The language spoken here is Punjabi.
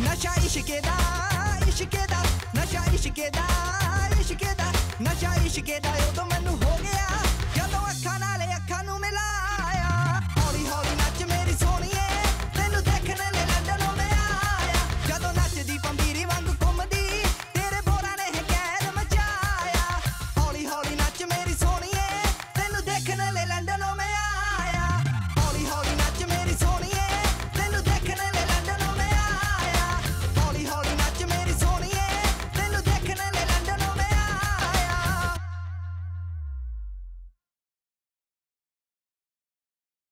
ਨਸ਼ਾ ਇਸ਼ਕੇ ਦਾ ਇਸ਼ਕੇ ਦਾ, ਨਸ਼ਾ ਇਸ਼ਕੇ ਦਾ ਇਸ਼ਕੇ ਦਾ, ਨਸ਼ਾ ਇਸ਼ਕੇ ਦਾ, ਉਦੋਂ ਮੈਨੂੰ